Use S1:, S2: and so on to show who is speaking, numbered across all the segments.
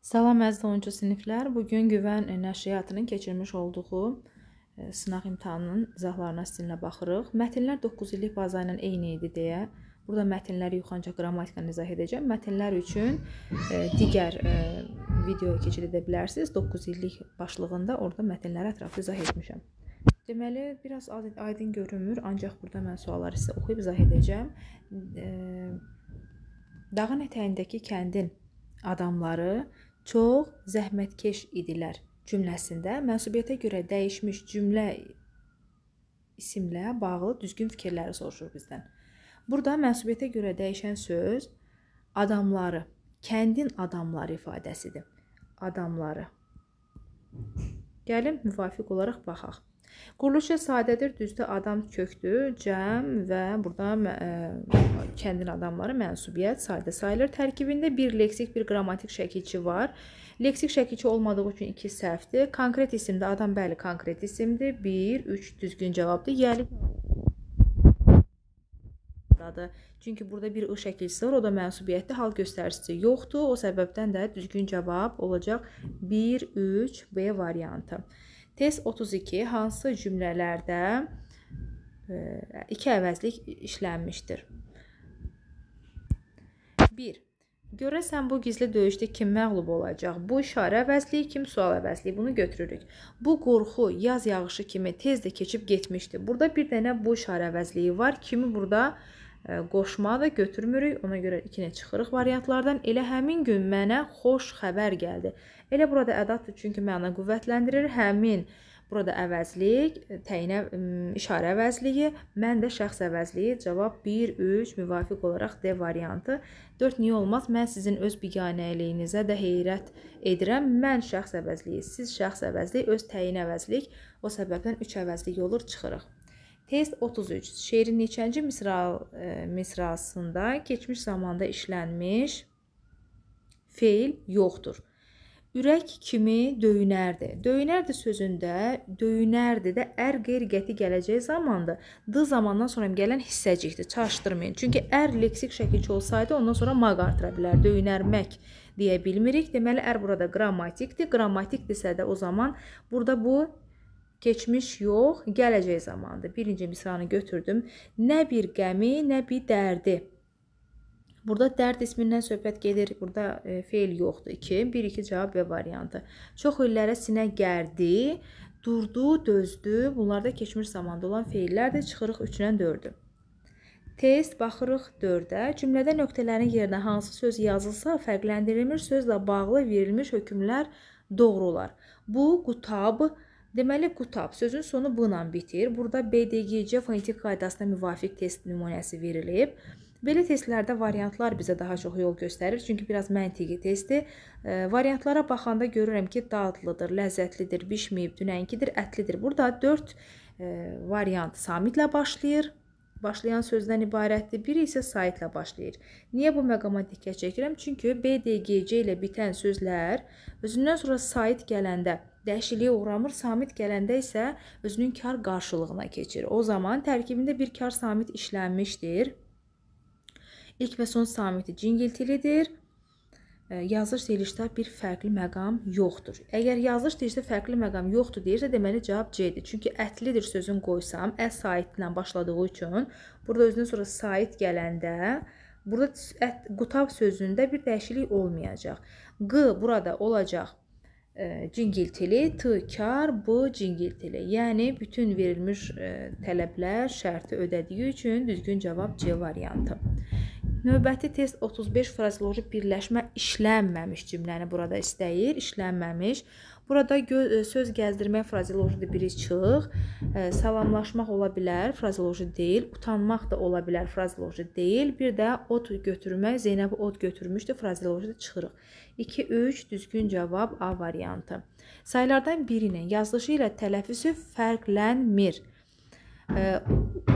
S1: Salam əziz 10-cu siniflər. Bu gün Güvən nəşriyyatının keçirmiş olduğu e, sınaq imtahanının izahlarına stilinə baxırıq. Mətnlər 9 illik baza ilə eyni idi deyə burada mətnləri yox ancaq qrammatikanı izah edəcəm. Mətnlər üçün e, digər e, videoya keçid edə bilərsiniz. 9 illik başlığında orada mətnləri ətraflı izah etmişəm. Deməli, biraz aydın görünmür, ancaq burada mən sualları sizə oxuyub izah edəcəm. Dağın ətəyindəki kəndin adamları çox zəhmətkeş idilər cümləsində mənsubiyyətə görə dəyişmiş cümlə isimlə bağlı düzgün fikirləri soruşur bizdən. Burada mənsubiyyətə görə dəyişən söz adamları, kəndin adamları ifadəsidir. Adamları. Gəlin müvafiq olaraq baxaq. Quruluşa sadədir, düzdür, adam kökdür, cəm və burada ə, kəndin adamları mənsubiyyət sadə sayılır. Tərkibində bir leksik, bir qrammatik şəkilçi var. Leksik şəkilçi olmadığı üçün 2 səhvdir. Konkret isimdə adam bəli konkret isimdir. 1 3 düzgün cavabdır. Yəni dadır. Çünki burada bir ı şəkilçisi var, o da mənsubiyyətli hal göstəricisi yoxdur. O səbəbdən də düzgün cavab olacaq 1 3 B variantı. Test 32 hansı cümlələrdə e, iki əvəzlik işlənmişdir? 1. Görəsən bu gizli döyüşdə kim məğlub olacaq? Bu işarə əvəzliyi, kim sual əvəzliyi? Bunu götürürük. Bu qorxu yaz yağışı kimi tez də keçib getmişdi. Burada bir dənə bu işarə əvəzliyi var. Kimi burada qoşma da götürmürük. Ona görə ikinə çıxırıq variantlardan. Elə həmin gün mənə xoş xəbər gəldi. Elə burada ədatdır, çünki məna qüvvətləndirir. Həmin burada əvəzlik, təyinə işarə əvəzliyi, mən də şəxs əvəzliyi. Cavab 1 3 müvafiq olaraq D variantı. 4 niyə olmaz? Mən sizin öz biganəliyinizə də heyrət edirəm. Mən şəxs əvəzliyi, siz şəxs əvəzliyi, öz təyin əvəzlik. O səbəbdən 3 əvəzlik olur, çıxırıq. Test 33. Şeirin neçənci misra e, misrasında keçmiş zamanda işlənmiş feil yoxdur. Ürək kimi döyünərdi. Döyünərdi sözündə döyünərdi də ər qeyri-qəti gələcək zamanda d zamandan sonra gələn hissəcikdir. Çaşdırmayın. Çünki ər leksik şəkilçi olsaydı ondan sonra maq artıra bilər. Döyünərmək deyə bilmirik. Deməli ər burada qrammatikdir. Qrammatikdirsə də o zaman burada bu keçmiş yox, gələcək zamandır. Birinci misranı götürdüm. Nə bir qəmi, nə bir dərdi. Burada dərd ismindən söhbət gedir. Burada e, feil yoxdur. 2, 1 2 cavab B variantı. Çox illərə sinə gərdi, durdu, dözdü. Bunlar da keçmiş zamanda olan feillərdir. Çıxırıq 3-dən 4-ü. Test baxırıq 4-ə. Cümlədə nöqtələrin yerinə hansı söz yazılsa, fərqləndirilmiş sözlə bağlı verilmiş hökmlər doğru olar. Bu qutab Deməli, qutab sözün sonu b ilə bitir. Burada BDGC fonetik qaydasına müvafiq test nümunəsi verilib. Belə testlərdə variantlar bizə daha çox yol göstərir, çünki biraz məntiqi testdir. E, variantlara baxanda görürəm ki, dadlıdır, ləzzətlidir, bişməyib, dünənkidir, ətlidir. Burada 4 e, variant samitlə başlayır. Başlayan sözdən ibarətdir. Biri isə saitlə başlayır. Niyə bu məqama diqqət çəkirəm? Çünki BDGC ilə bitən sözlər özündən sonra sait gələndə dəyişikliyə uğramır. Samit gələndə isə özünün kar qarşılığına keçir. O zaman tərkibində bir kar samit işlənmişdir. İlk və son samiti cingiltilidir. Yazılış deyilişdə bir fərqli məqam yoxdur. Əgər yazılış deyilişdə fərqli məqam yoxdur deyirsə, deməli cavab C-dir. Çünki ətlidir sözün qoysam, ə saitlə başladığı üçün burada özündən sonra sait gələndə burada ət, qutab sözündə bir dəyişiklik olmayacaq. Q burada olacaq e, cingiltili, t kar, b cingiltili. Yəni bütün verilmiş e, tələblər şərti ödədiyi üçün düzgün cavab C variantı. Növbəti test 35 frazeoloji birləşmə işlənməmiş cümləni burada istəyir. İşlənməmiş. Burada e, söz gəzdirmək frazeolojidir biri çıx. E, salamlaşmaq ola bilər, frazeoloji deyil. Utanmaq da ola bilər, frazeoloji deyil. Bir də ot götürmək, Zeynəb ot götürmüşdü, frazeoloji çıxırıq. 2 3 düzgün cavab A variantı. Saylardan birinin yazılışı ilə tələffüzü fərqlənmir.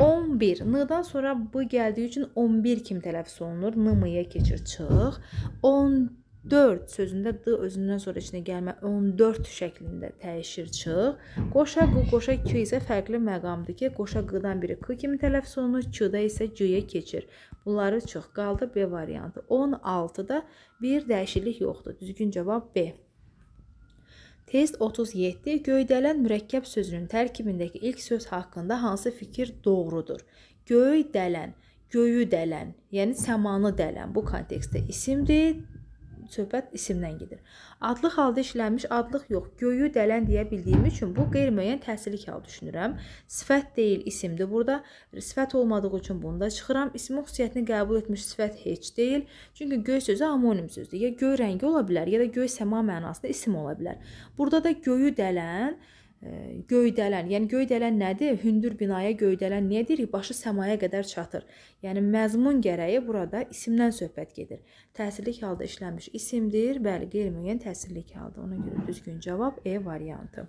S1: 11. N-dan sonra bu gəldiyi üçün 11 kimi tələffüz olunur. N-mıya keçir çıx. 10 4 sözündə d özündən sonra içinə gəlmə 14 şəklində dəyişir çıx. Qoşa q, qoşa k isə fərqli məqamdır ki, qoşa q-dan biri k kimi tələffüz olunur, ç-da isə c-yə keçir. Bunları çıx. Qaldı B variantı. 16-da bir dəyişiklik yoxdur. Düzgün cavab B. Test 37. Göydələn mürəkkəb sözünün tərkibindəki ilk söz haqqında hansı fikir doğrudur? Göy dələn, göyü dələn, yəni səmanı dələn bu kontekstdə isimdir söhbət isimdən gedir. Adlıq halda işlənmiş adlıq yox, göyü dələn deyə bildiyim üçün bu qeyri-müəyyən təsirlik hal düşünürəm. Sifət deyil, isimdir burada. Sifət olmadığı üçün bunu da çıxıram. İsmin xüsusiyyətini qəbul etmiş sifət heç deyil. Çünki göy sözü homonim sözdür. Ya göy rəngi ola bilər, ya da göy səma mənasında isim ola bilər. Burada da göyü dələn göydələn. Yəni göydələn nədir? Hündür binaya göydələn niyə deyirik? Başı səmaya qədər çatır. Yəni məzmun gərəyi burada isimdən söhbət gedir. Təsirlik halda işlənmiş isimdir. Bəli, qeyri-müəyyən təsirlik halda. Ona görə düzgün cavab E variantı.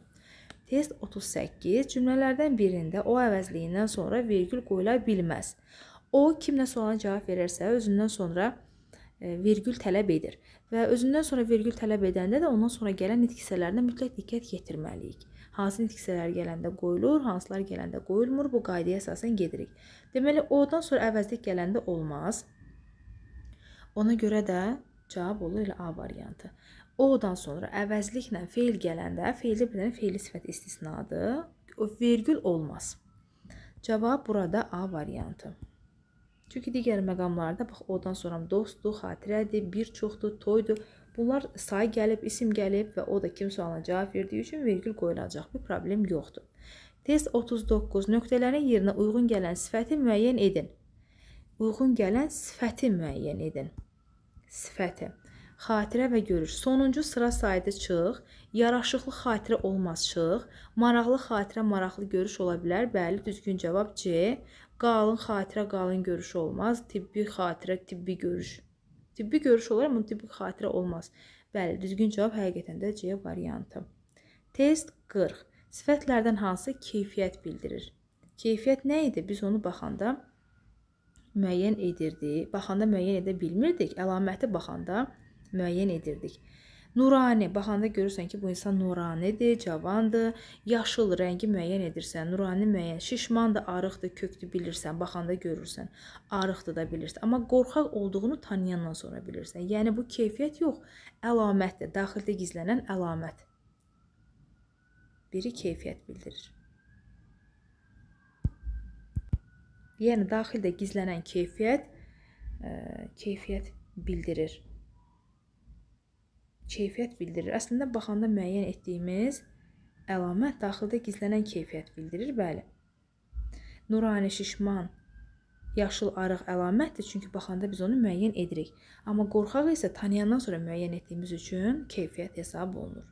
S1: Test 38 cümlələrdən birində o əvəzliyindən sonra vergül qoyula bilməz. O kimlə sualına cavab verərsə, özündən sonra vergül tələb edir və özündən sonra vergül tələb edəndə də ondan sonra gələn nitq hissələrinə mütləq diqqət yetirməliyik hansı nitqsələr gələndə qoyulur, hansılar gələndə qoyulmur. Bu qaydaya əsasən gedirik. Deməli, o-dan sonra əvəzlik gələndə olmaz. Ona görə də cavab olur elə A variantı. O-dan sonra əvəzliklə feil gələndə feildə bir dənə feili sifət istisnadır. O vergül olmaz. Cavab burada A variantı. Çünki digər məqamlarda bax odan sonra dostdur, xatirədir, bir çoxdur, toydur. Bunlar say gəlib, isim gəlib və o da kim sualına cavab verdiyi üçün vergül qoyulacaq. Bir problem yoxdur. Test 39. Nöqtələrin yerinə uyğun gələn sifəti müəyyən edin. Uyğun gələn sifəti müəyyən edin. Sifəti. Xatirə və görüş. Sonuncu sıra saydı çıx. Yaraşıqlı xatirə olmaz çıx. Maraqlı xatirə, maraqlı görüş ola bilər. Bəli, düzgün cavab C. Qalın xatirə, qalın görüş olmaz. Tibbi xatirə, tibbi görüş Tibbi görüş olar, amma tibbi xatirə olmaz. Bəli, düzgün cavab həqiqətən də C variantı. Test 40. Sifətlərdən hansı keyfiyyət bildirir? Keyfiyyət nə idi? Biz onu baxanda müəyyən edirdik. Baxanda müəyyən edə bilmirdik. Əlaməti baxanda müəyyən edirdik. Nurani, baxanda görürsən ki, bu insan nuranidir, cavandır, yaşıl rəngi müəyyən edirsən, nurani müəyyən, şişmandır, arıqdır, kökdür bilirsən, baxanda görürsən, arıqdır da bilirsən. Amma qorxaq olduğunu tanıyandan sonra bilirsən. Yəni bu keyfiyyət yox, əlamətdir, daxildə gizlənən əlamət. Biri keyfiyyət bildirir. Yəni daxildə gizlənən keyfiyyət ə, e, keyfiyyət bildirir keyfiyyət bildirir. Əslində baxanda müəyyən etdiyimiz əlamət daxildə gizlənən keyfiyyət bildirir, bəli. Nurani şişman, yaşıl arıq əlamətdir, çünki baxanda biz onu müəyyən edirik. Amma qorxaq isə tanıyandan sonra müəyyən etdiyimiz üçün keyfiyyət hesab olunur.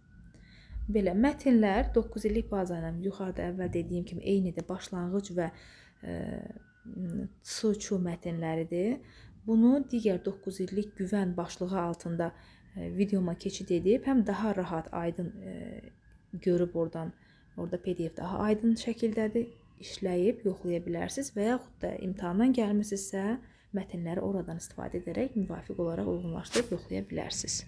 S1: Belə mətnlər 9 illik baza ilə yuxarıda əvvəl dediyim kimi eynidir, başlanğıc və e, su-çu mətnləridir. Bunu digər 9 illik güvən başlığı altında videoma keçid edib həm daha rahat, aydın e, görüb oradan, orada PDF daha aydın şəkildədir, işləyib yoxlaya bilərsiniz və yaxud da imtahandan gəlmisinizsə, mətnləri oradan istifadə edərək müvafiq olaraq uyğunlaşdırıb yoxlaya bilərsiniz.